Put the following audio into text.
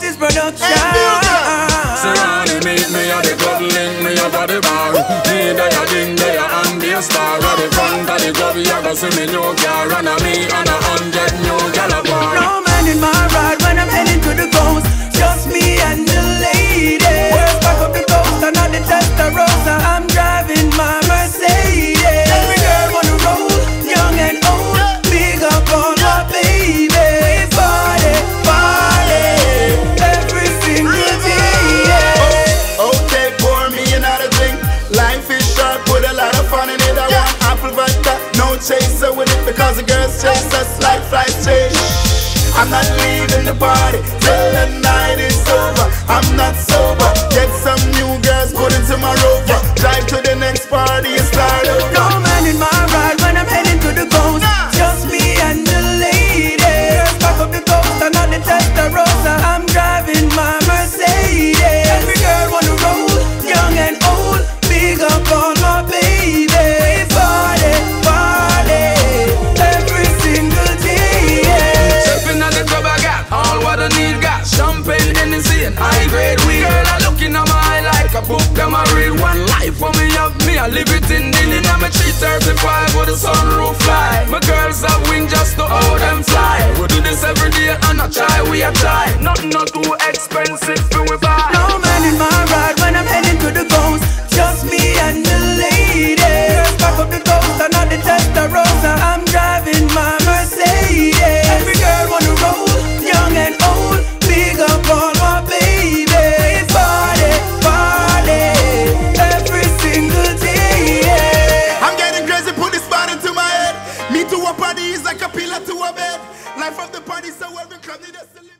production. Surrounding me, me a the club link, me a body bar. Me there a ding there and be a star. At the front of the club, you go see me new car and a me and a I'm not leaving the party till the night is over. I'm not sober. I looking at my eye like a book. Them I read one life for me up me. I live it in Dillon. I'm a 335 with a sunroof fly. My girls have wings just to hold them fly. We do this every day and I try, we a try. Nothing not too party is like a pillar to a bed. Life of the party, so club need a